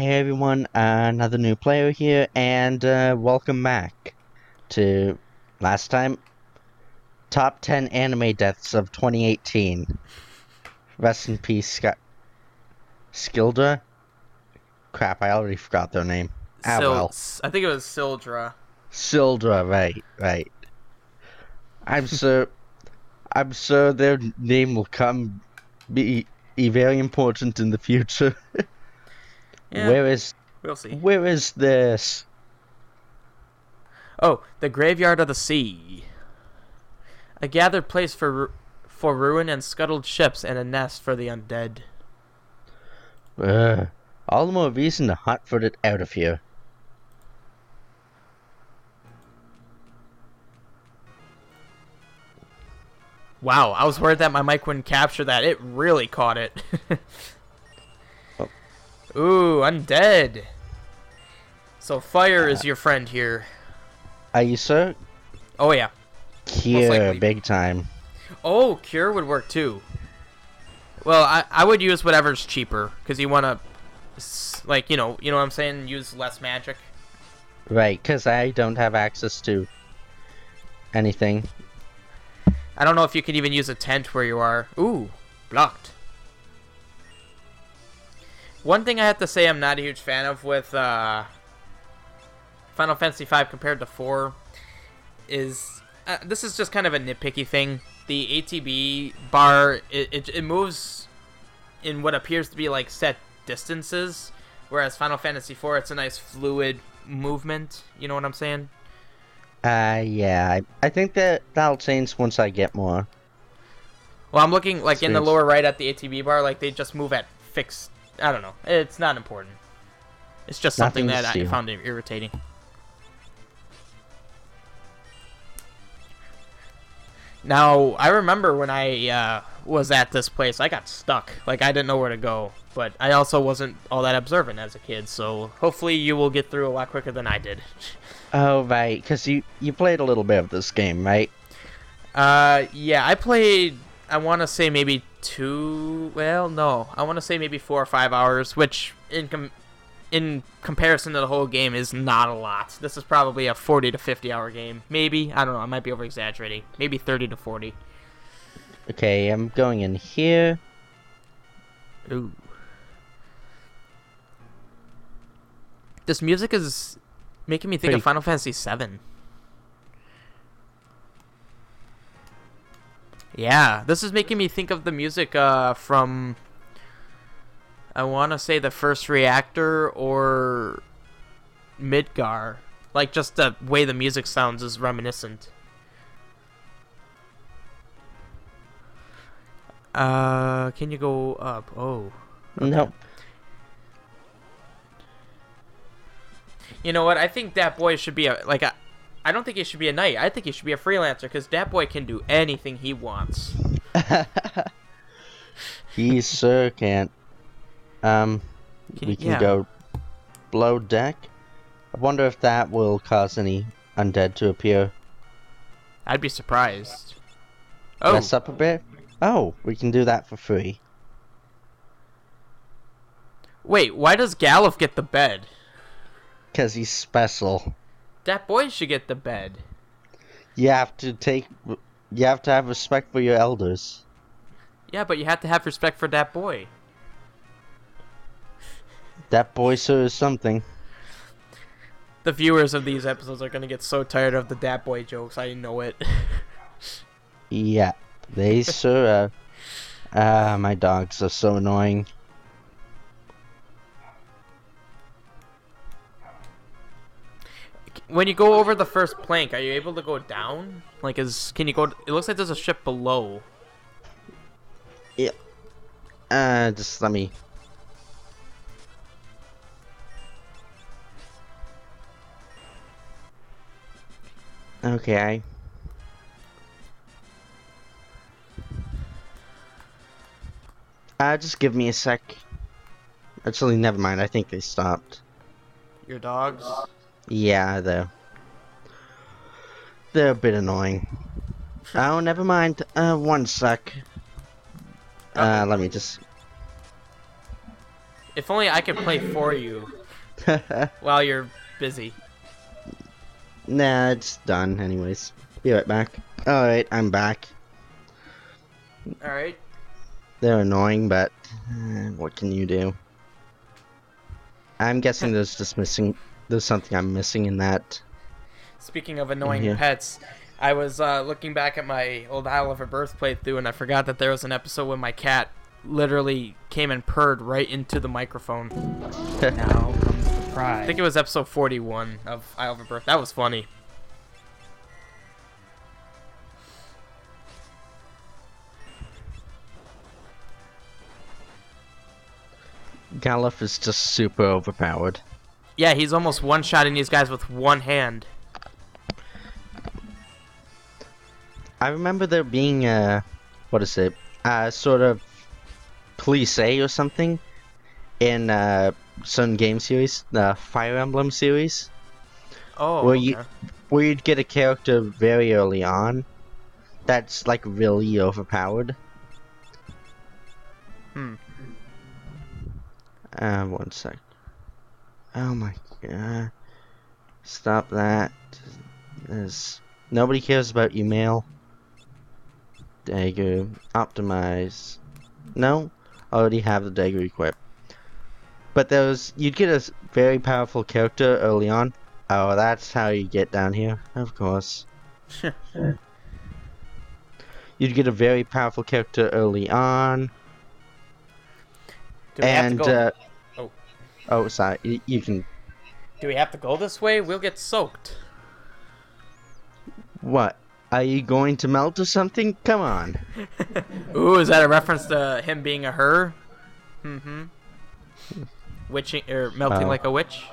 Hey everyone, uh, another new player here, and uh, welcome back to last time top 10 anime deaths of 2018. Rest in peace, Scott. Skildra? Crap, I already forgot their name. Ah, Sil- well. I think it was Syldra. Syldra, right, right. I'm sure, I'm sure their name will come be, be very important in the future. Yeah, Where is, we'll see. where is this? Oh, the Graveyard of the Sea. A gathered place for ru- for ruin and scuttled ships and a nest for the undead. Ugh. All the more reason to hot foot it out of here. Wow, I was worried that my mic wouldn't capture that. It really caught it. Oh. Ooh, undead. So fire is uh, your friend here. Are you sir? Oh yeah. Likely. big time. Oh, cure would work too. Well, I, I would use whatever's cheaper because you want to, like you know you know what I'm saying. Use less magic. Right, because I don't have access to anything. I don't know if you can even use a tent where you are. Ooh, blocked. One thing I have to say I'm not a huge fan of with uh, Final Fantasy V compared to 4 is uh, this is just kind of a nitpicky thing. The ATB bar it, it, it moves in what appears to be like set distances, whereas Final Fantasy IV it's a nice fluid movement. You know what I'm saying? Uh, yeah, I, I think that that'll change once I get more. Well, I'm looking like in the lower right at the ATB bar, like they just move at fixed. I don't know. It's not important. It's just something Nothing that I found irritating. Now I remember when I uh, was at this place, I got stuck. Like I didn't know where to go, but I also wasn't all that observant as a kid. So hopefully you will get through a lot quicker than I did. Oh, right, because you, you played a little bit of this game, right? Uh, yeah, I played. I want to say maybe two. Well, no, I want to say maybe four or five hours, which in com- in comparison to the whole game is not a lot. This is probably a forty to fifty hour game. Maybe I don't know. I might be over exaggerating. Maybe thirty to forty. Okay, I'm going in here. Ooh. This music is making me think Pretty- of Final Fantasy VII. Yeah, this is making me think of the music uh, from. I want to say the first reactor or Midgar. Like just the way the music sounds is reminiscent. Uh, can you go up? Oh. No. You know what? I think that boy should be a like a. I don't think he should be a knight. I think he should be a freelancer because that boy can do anything he wants. he sure can't. Um, Can we can yeah. go blow deck. I wonder if that will cause any undead to appear. I'd be surprised. Oh, Mess up a bit. Oh, we can do that for free. wait. Why does Galuf get the bed? Cause he's special. That boy should get the bed. You have to take. You have to have respect for your elders. Yeah, but you have to have respect for that boy. That boy sure is something. The viewers of these episodes are gonna get so tired of the Dat Boy jokes. I know it. Yeah, they sure are. Ah, my dogs are so annoying. When you go over the first plank, are you able to go down? Like, is can you go? It looks like there's a ship below. Yep. Uh, just let me. Okay. Uh, just give me a sec. Actually, never mind. I think they stopped. Your dogs. Yeah, they're they're a bit annoying. oh, never mind. Uh, one sec. Uh, let me just. If only I could play for you while you're busy. nah, it's done anyways. Be right back. Alright, I'm back. All right. They're annoying, but uh, what can you do? I'm guessing there's just missing. There's something I'm missing in that. Speaking of annoying Yeah. pets, I was uh, looking back at my old Isle of a Birth playthrough, and I forgot that there was an episode when my cat literally came and purred right into the microphone. Now comes the prize. I think it was episode 41 of Isle of a Birth. That was funny. Galuf is just super overpowered. Yeah, he's almost one-shotting these guys with one hand. I remember there being a, what is it, a sort of police A or something in uh, some game series, the Fire Emblem series, Oh, Well, you- where you'd get a character very early on that's like really overpowered. Hmm. Uh, one sec. Oh my god. Stop that. There's nobody cares about you, mail. Dagger. Optimize. No? I Already have the dagger equipped. But there was you'd get a very powerful character early on. Oh, that's how you get down here, of course. You'd get a very powerful character early on, Do we have to and uh, Oh. sorry, you, you can Do we have to go this way? We'll get soaked. What? Are you going to melt or something? Come on. Ooh, is that a reference to him being a her? Mm-hmm. Witching or melting Oh. like a witch?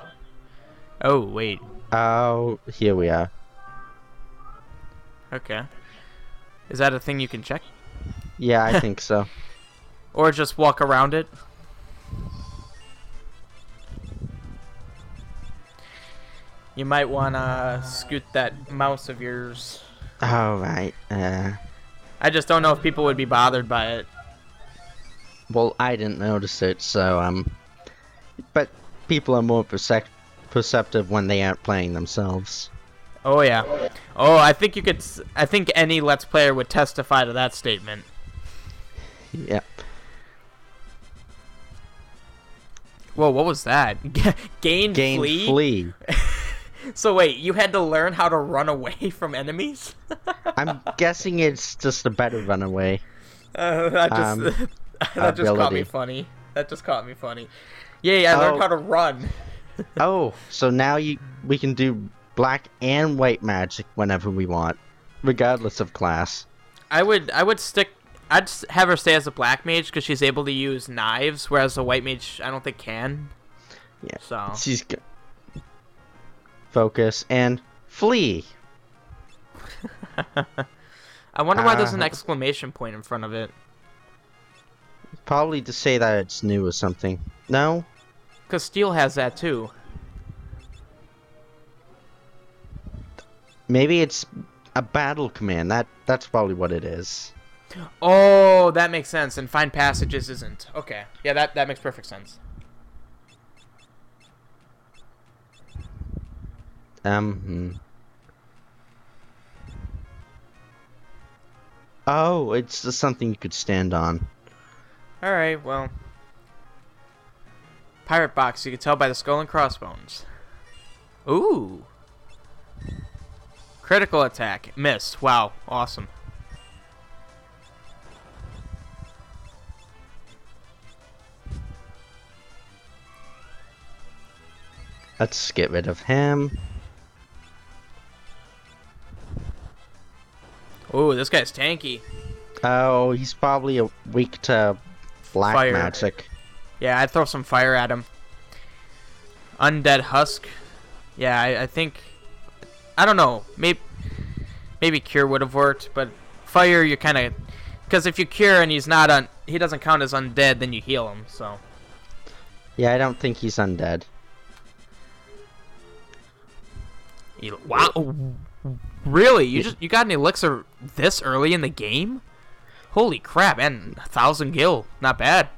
Oh wait. Oh, here we are. Okay. Is that a thing you can check? Yeah, I think so. Or just walk around it? You might wanna scoot that mouse of yours. Alright, uh, I just don't know if people would be bothered by it. well, I didn't notice it, so, um, but people are more percep- perceptive when they aren't playing themselves. Oh yeah. Oh, I think you could. s- I think any Let's Player would testify to that statement. Yeah. Whoa, what was that? Gain, Gain flee? flee. So wait, you had to learn how to run away from enemies? I'm guessing it's just a better runaway. Uh, that just Um, that just caught me funny. That just caught me funny. Yeah, yeah, I learned Oh. how to run. Oh, so now you we can do black and white magic whenever we want, regardless of class. I would I would stick I'd have her stay as a black mage because she's able to use knives, whereas a white mage I don't think can. Yeah. So She's focus and flee. I wonder why there's an Uh, exclamation point in front of it. Probably to say that it's new or something. No? Cause steel has that too. Maybe it's a battle command. That that's probably what it is. Oh, that makes sense. And find passages isn't. Okay. Yeah, that that makes perfect sense. Um. hmm. Oh, it's just something you could stand on. All right. Well, pirate box. You can tell by the skull and crossbones. Ooh. Critical attack. Miss. Wow. Awesome. Let's get rid of him. Ooh, this guy's tanky. Oh, he's probably a weak to black Fire. magic. Yeah, I'd throw some fire at him. Undead husk. Yeah, I, I think. I don't know. Maybe maybe cure would have worked, but fire you kind of because if you cure and he's not on, he doesn't count as undead, then you heal him. So Yeah, I don't think he's undead. Wow, Really? You just you got an elixir this early in the game? Holy crap! And a thousand gil, not bad.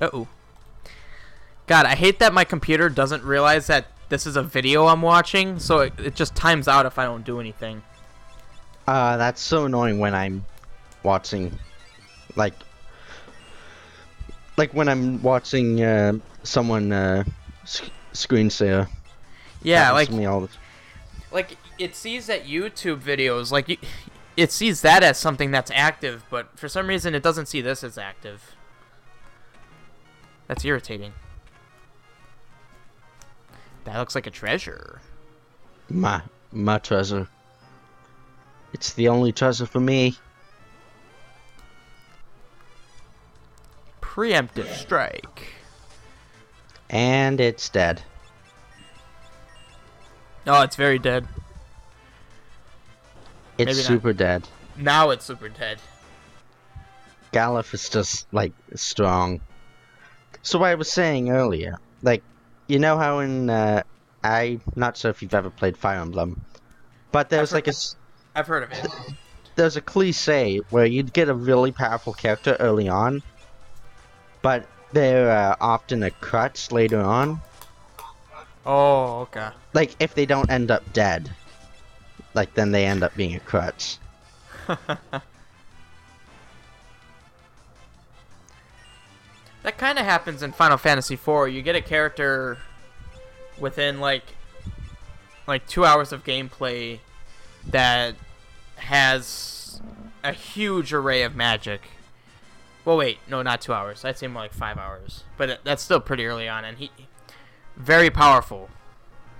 Uh oh. God, I hate that my computer doesn't realize that this is a video I'm watching, so it, it just times out if I don't do anything. Uh, that's so annoying when I'm watching, like, like when I'm watching uh, someone uh, sc- screen share. Yeah, like me all the like it sees that YouTube videos like you, it sees that as something that's active, but for some reason it doesn't see this as active. That's irritating. That looks like a treasure. my my treasure. It's the only treasure for me. Preemptive strike. And it's dead. Oh, it's very dead. It's Maybe not. super dead. Now it's super dead. Galuf is just like strong. So I was saying earlier, like, you know how in uh, I'm not sure if you've ever played Fire Emblem, but there's I've like a s- I've heard of it. there's a cliche where you'd get a really powerful character early on, but they're uh, often a crutch later on. Oh, okay. Like if they don't end up dead, like then they end up being a crutch. That kind of happens in Final Fantasy IV. You get a character within like like 2 hours of gameplay that has a huge array of magic. Well, wait, no, not 2 hours. I'd say more like 5 hours. But that's still pretty early on and he very powerful.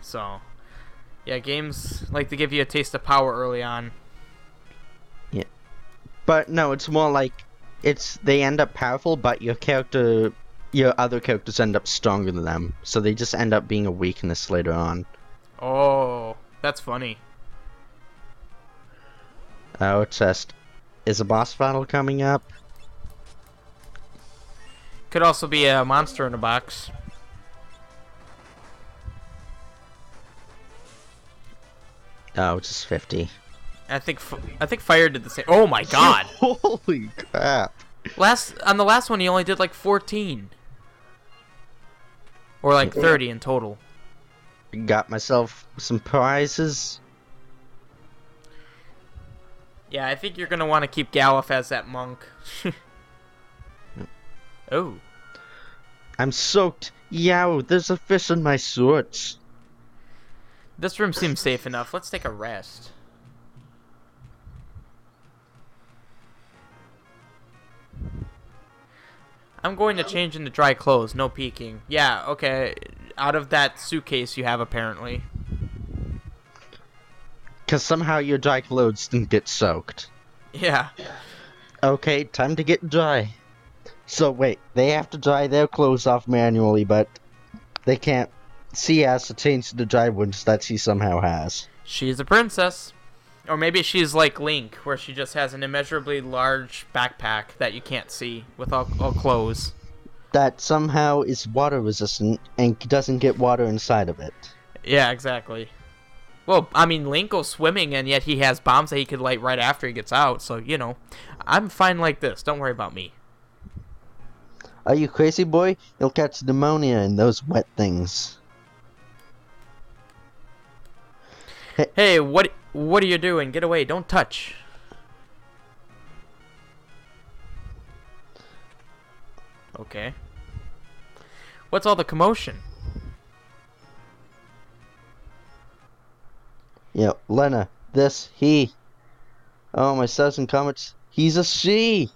So, yeah, games like to give you a taste of power early on. Yeah, but no, it's more like it's they end up powerful, but your character, your other characters end up stronger than them, so they just end up being a weakness later on. Oh, that's funny. Oh, it's just is a boss battle coming up? Could also be a monster in a box. Oh, it's just fifty. I think I think Fire did the same. Oh my god! Holy crap! last on the last one he only did like 14 or like 30 in total. Got myself some prizes. Yeah, I think you're gonna want to keep Galuf as that monk. oh, I'm soaked. Yow, there's a fish in my shorts. this room seems safe enough. Let's take a rest. I'm going to change into dry clothes. No peeking. Yeah, okay. Out of that suitcase you have apparently. Cause somehow your dry clothes didn't get soaked. Yeah. Okay, time to get dry. So wait, they have to dry their clothes off manually, but they can't. She has to change the dry ones that she somehow has. She's a princess. Or maybe she's like Link, where she just has an immeasurably large backpack that you can't see with all, all clothes. That somehow is water resistant and doesn't get water inside of it. Yeah, exactly. Well, I mean, Link goes swimming, and yet he has bombs that he could light right after he gets out. So, you know, I'm fine like this. Don't worry about me. Are you crazy, boy? You'll catch pneumonia in those wet things. Hey, what what are you doing? Get away. Don't touch. Okay. What's all the commotion? Yeah, Lenna, this, he. Oh, my stars and comets. He's a she.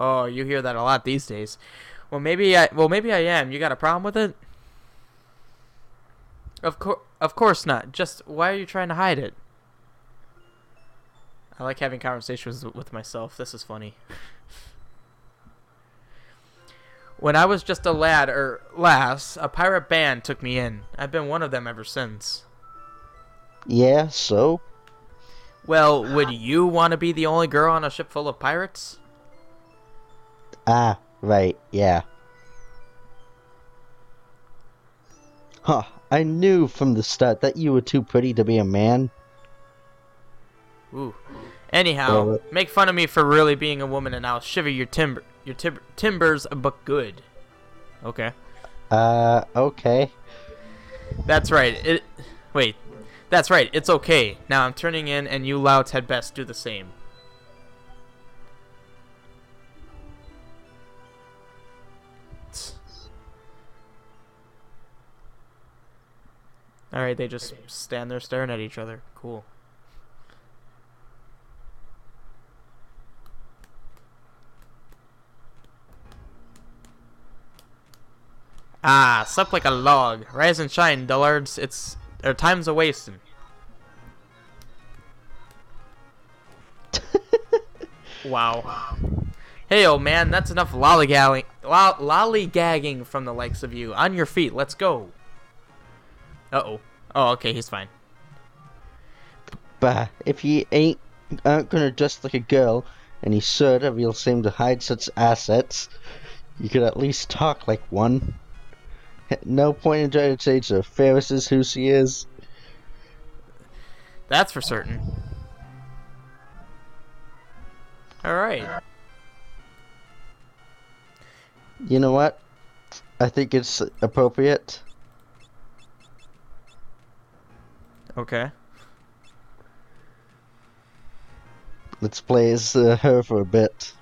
Oh, you hear that a lot these days. Well, maybe I. Well, maybe I am. You got a problem with it? Of course, of course not. Just why are you trying to hide it? I like having conversations with myself. This is funny. when I was just a lad or lass, a pirate band took me in. I've been one of them ever since. Yeah, so? Well, would you want to be the only girl on a ship full of pirates? Ah, right, yeah. Huh, I knew from the start that you were too pretty to be a man. Ooh. Anyhow, make fun of me for really being a woman, and I'll shiver your timber, your tib- timbers, but good. Okay. Uh, okay. That's right. It. Wait. That's right. It's okay. Now I'm turning in, and you, louts had Best, do the same. All right, they just stand there staring at each other. Cool. Ah, slept like a log. Rise and shine, dullards. It's our time's a wasting. wow. Hey, old man, that's enough lollygagging, lo- lollygagging from the likes of you. On your feet, let's go. Uh oh. Oh, okay, he's fine. Bah, if you ain't aren't gonna dress like a girl, and you sort of you'll seem to hide such assets, you could at least talk like one. No point in trying to say to Feris is who she is. That's for certain. Alright. You know what? I think it's appropriate. Okay. Let's play as uh, her for a bit.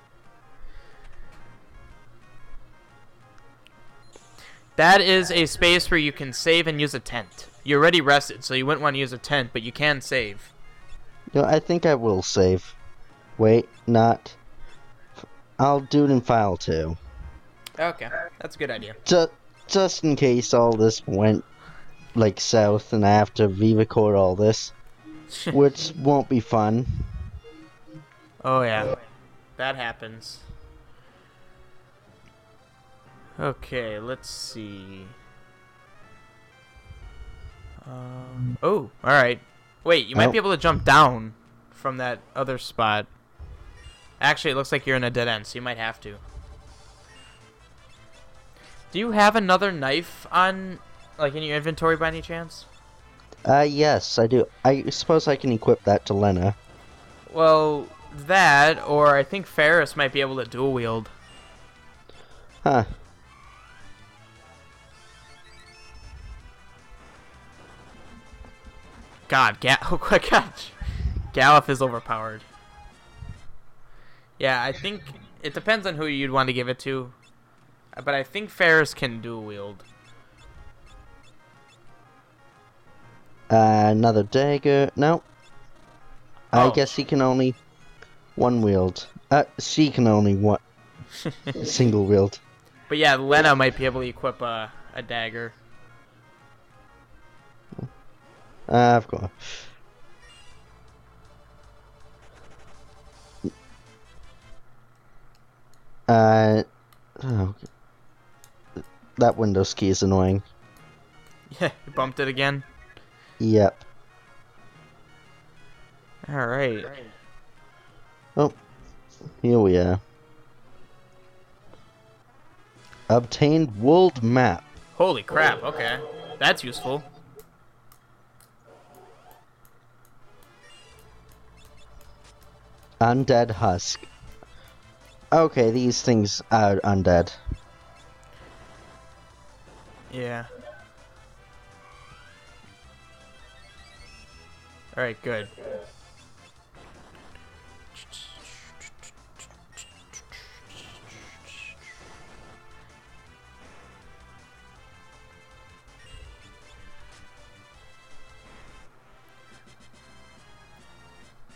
That is a space where you can save and use a tent. You're already rested, so you wouldn't want to use a tent, but you can save. No, I think I will save. Wait, not. I'll do it in file two. Okay, that's a good idea. Just, just in case all this went like south and I have to re-record all this, which won't be fun. Oh yeah, that happens. Okay, let's see. Um, oh, all right. Wait, you might Oh. be able to jump down from that other spot. Actually, it looks like you're in a dead end, so you might have to. Do you have another knife on, like, in your inventory by any chance? Uh, yes, I do. I suppose I can equip that to Lenna. Well, that, or I think Feris might be able to dual wield. Huh. God, Ga- oh my gosh, Galuf is overpowered. Yeah, I think it depends on who you'd want to give it to, but I think Feris can dual wield. Uh, another dagger. No. I Oh. guess he can only one wield. Uh, she can only one single wield. But yeah, Lenna might be able to equip a, a dagger. Uh, I've got. Uh, oh, that Windows key is annoying. Yeah, you bumped it again. Yep. All right. Oh, here we are. Obtained world map. Holy crap. Okay, that's useful. Undead husk. Okay, these things are undead. Yeah. All right, good.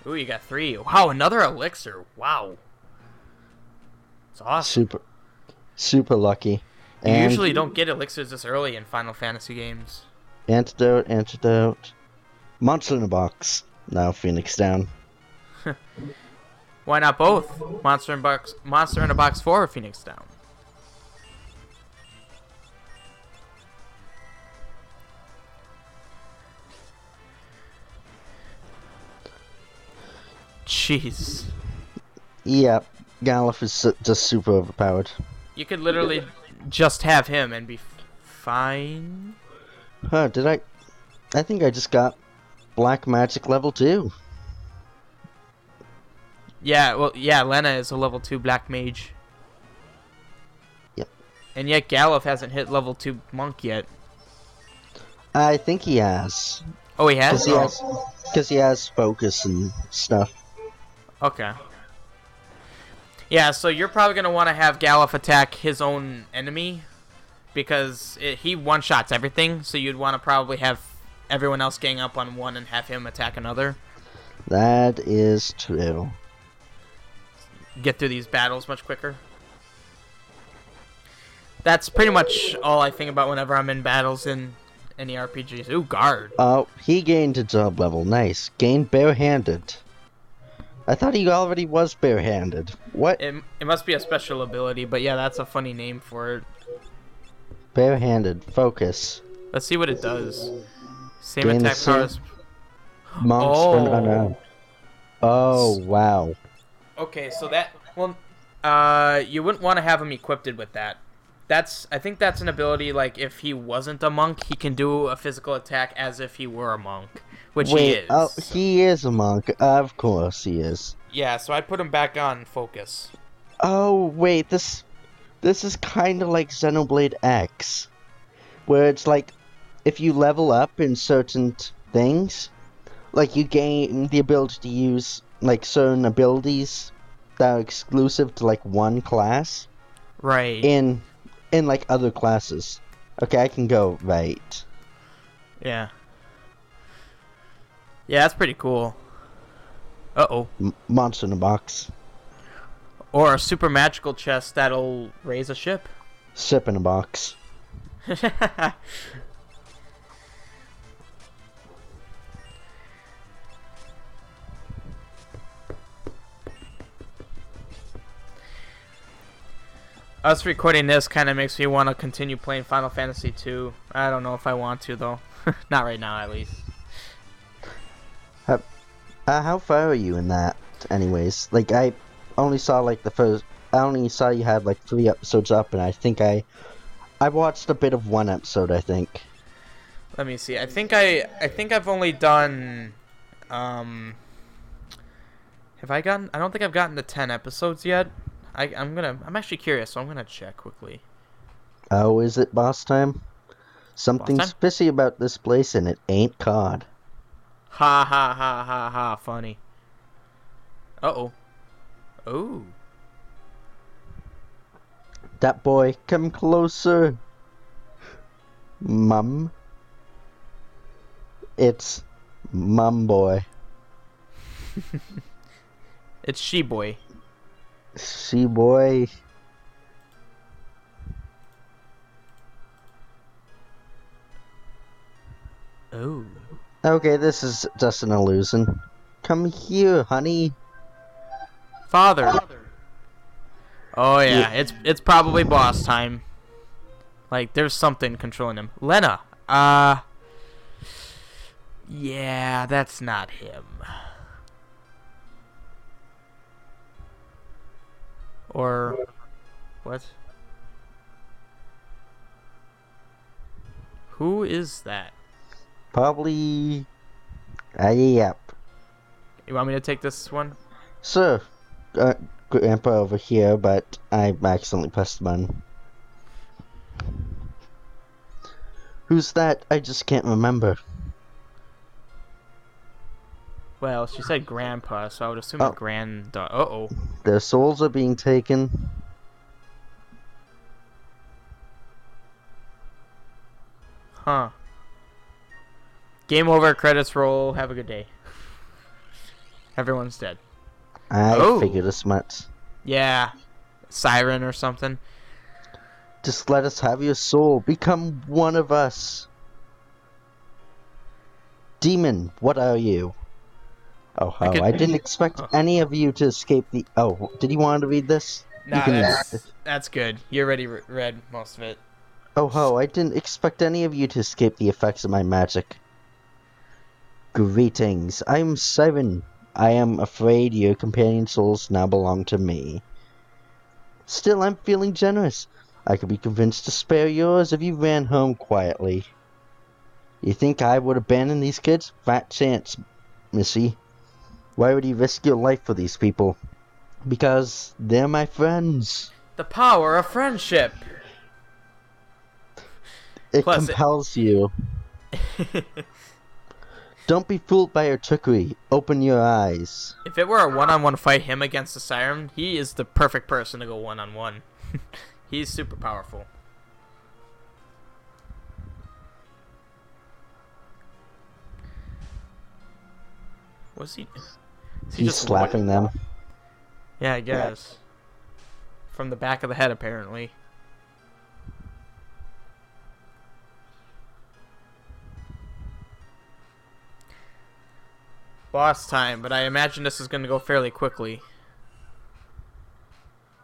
Ooh, you got three. Wow, another elixir. Wow. It's awesome. Super, super lucky. You And usually don't get elixirs this early in Final Fantasy games. Antidote, antidote. Monster in a box. Now Phoenix down. Why not both? Monster in box, Monster in a Box Four, or Phoenix Down. Jeez, Yeah, Galuf is su- just super overpowered. you could literally just have him and be f- fine. Huh, did I? I think I just got Black Magic level 2. Yeah, well, yeah, Lenna is a level two black mage. Yep. And yet Galuf hasn't hit level 2 monk yet. I think he has. Oh, he has? he Oh, cause he has focus and stuff. Okay. Yeah, so you're probably going to want to have Galuf attack his own enemy because it, he one-shots everything, so you'd want to probably have everyone else gang up on one and have him attack another. That is true. Get through these battles much quicker. That's pretty much all I think about whenever I'm in battles in any RPGs. Ooh, guard. Oh, he gained a job level. Nice. Gained barehanded. I thought he already was barehanded. What? It, it must be a special ability, but yeah, that's a funny name for it. Barehanded. Focus. Let's see what it does. Same Gain attack same- power. as- Monks Oh. run around. Oh, wow. Okay, so that well, uh, you wouldn't want to have him equipped with that. That's I think that's an ability like if he wasn't a monk, he can do a physical attack as if he were a monk, which he is. oh, he is a monk. Of course he is. Yeah, so I put him back on focus. Oh, wait, this this is kind of like Xenoblade X, where it's like if you level up in certain t- things, like you gain the ability to use like certain abilities that are exclusive to like one class Right. in in like other classes. Okay, I can go right. yeah. Yeah, that's pretty cool. Uh oh. M- monster in a box, Or a super magical chest that'll raise a ship. Ship in a box. Us recording this kind of makes me want to continue playing Final Fantasy 2. I don't know if I want to though. Not right now, at least. Uh, how far are you in that, anyways? Like, I only saw like the first. I only saw you had like three episodes up, and I think I, I watched a bit of one episode. I think. Let me see. I think I I think I've only done um Have I gotten I don't think I've gotten to 10 episodes yet. I I'm going to I'm actually curious, so I'm going to check quickly. Oh, is it boss time? Something's time? fishy about this place, and it ain't cod. Ha ha ha ha ha funny. Uh-oh. Oh. That boy, come closer. Mum. It's mum boy. It's She Boy. She boy. Oh. Okay, this is just an illusion. Come here, honey. Father. Oh yeah, Yeah. it's it's probably boss time. Like there's something controlling him. Lenna. Uh Yeah, that's not him. Or what? Who is that? Probably. Ah, yep. You want me to take this one? Sir, uh, Grandpa over here, but I accidentally pressed the button. Who's that? I just can't remember. Well, she said grandpa, so I would assume Oh. granddaughter. Uh oh. Their souls are being taken. Huh. Game over, credits roll, have a good day. Everyone's dead. I Oh. figured as much. Yeah. Siren or something. Just let us have your soul. Become one of us. Demon, what are you? Oh, I oh, could- I didn't expect Oh. any of you to escape the. Oh, did you want to read this? Nah, that's, that's good. You already re- read most of it. Oh ho, I didn't expect any of you to escape the effects of my magic. Greetings, I'm Siren. I am afraid your companion souls now belong to me. Still, I'm feeling generous. I could be convinced to spare yours if you ran home quietly. You think I would abandon these kids? Fat chance, Missy. Why would you risk your life for these people? Because they're my friends. The power of friendship. It Plus it- compels you. Don't be fooled by your trickery. Open your eyes. if it were a one-on-one fight, him against the siren, he is the perfect person to go one-on-one. He's super powerful. Was he? Is he He's just slapping them. Yeah, I guess. From the back of the head, apparently. Boss time, but I imagine this is going to go fairly quickly.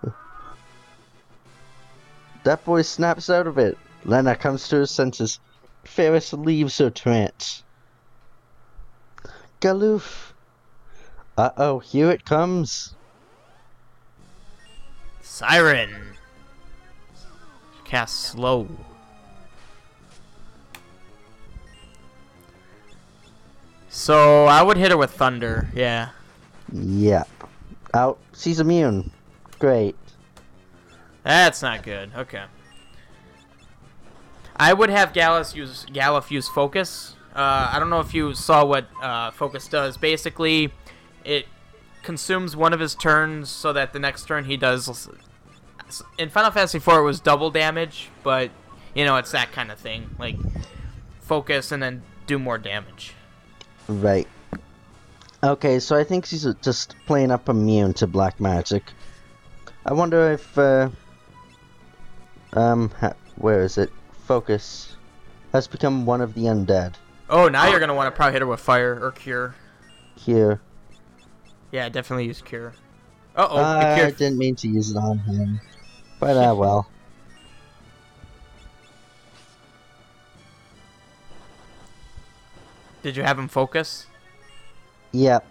That boy snaps out of it. Lenna comes to her senses. Feris leaves her trance. Galuf. Uh oh, here it comes. Siren! Cast slow. So, I would hit her with Thunder, yeah. Yep. Out. She's immune. Great. That's not good. Okay. I would have Gallus use Galuf use focus. Uh, I don't know if you saw what uh, focus does. Basically, it consumes one of his turns so that the next turn he does. In Final Fantasy IV, it was double damage, but you know it's that kind of thing. Like focus and then do more damage. Right. Okay, so I think she's just plain up immune to black magic. I wonder if, uh, um, ha- where is it? Focus has become one of the undead. Oh, now you're gonna want to probably hit her with fire or cure. Here. Yeah, definitely use cure. Uh oh, I didn't mean to use it on him. But, uh, well. Did you have him focus? Yep.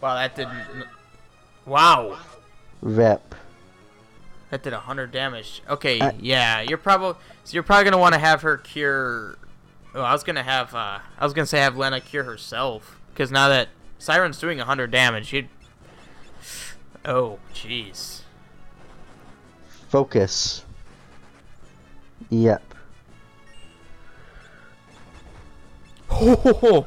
Wow, that didn't. Wow, Rep. that did a hundred damage. Okay, I- yeah, you're probably so you're probably gonna want to have her cure. Oh, I was gonna have. Uh, I was gonna say have Lenna cure herself because now that Siren's doing hundred damage, you. Oh, jeez. Focus. Yep. Oh,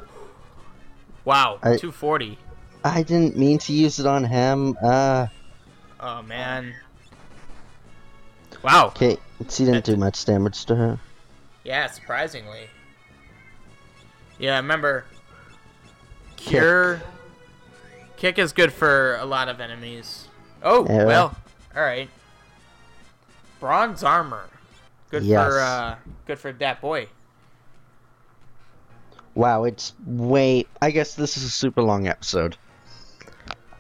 wow, I- 240. I didn't mean to use it on him. Uh, Oh man. Wow. okay. She didn't do much damage to her. Yeah, surprisingly. Yeah, remember, cure. Kick is good for a lot of enemies. Oh Yeah. well, all right. Bronze armor, good Yes. for uh, good for that boy. Wow, it's way. I guess this is a super long episode.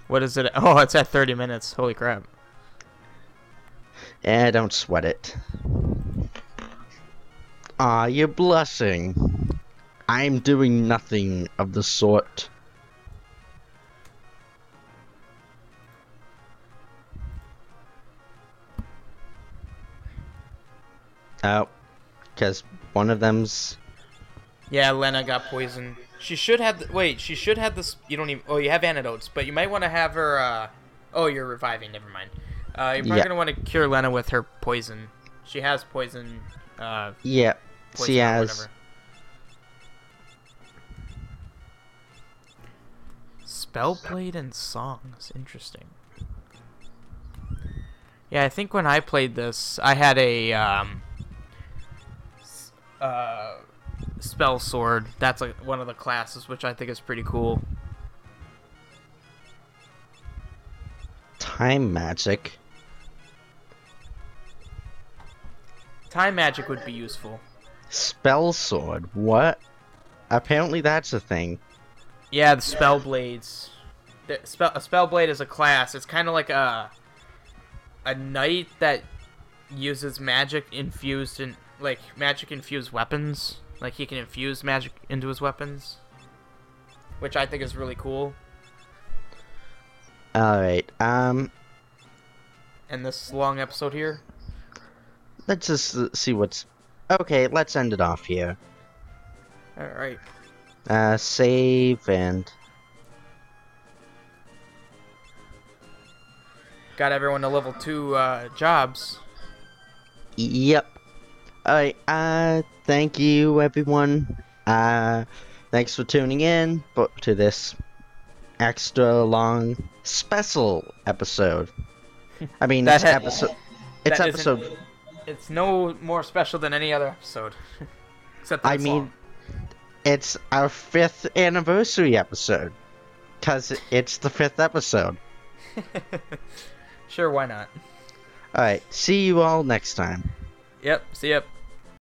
What is it? Oh, it's at 30 minutes. Holy crap! Eh, don't sweat it. Ah, you're blushing. I'm doing nothing of the sort. Oh, because one of them's. Yeah, Lenna got poisoned. She should have. The, wait, she should have this. You don't even. Oh, you have antidotes, but you might want to have her. Uh, oh, you're reviving. Never mind. Uh, you're probably Yeah. gonna want to cure Lenna with her poison. She has poison. Uh, Yeah, poison she has. Spellblade and songs. Interesting. Yeah, I think when I played this, I had a um, uh, spell sword. That's like one of the classes, which I think is pretty cool. Time magic. Time magic would be useful. Spell sword. What? Apparently that's a thing. Yeah, the spell blades. The spell a spell blade is a class. It's kind of like a a knight that uses magic infused in like magic infused weapons. Like he can infuse magic into his weapons, which I think is really cool. Alright, um, And this long episode here. let's just see what's. Okay, let's end it off here. All right. Uh, save and. Got everyone to level two uh, jobs. Yep. Alright, uh, thank you everyone. Uh, thanks for tuning in to this extra long special episode. I mean, That it's episode. It's episode. It's no more special than any other episode. Except that I mean, long. It's our fifth anniversary episode. Cause it's the fifth episode. sure, why not? Alright, see you all next time. Yep, see ya.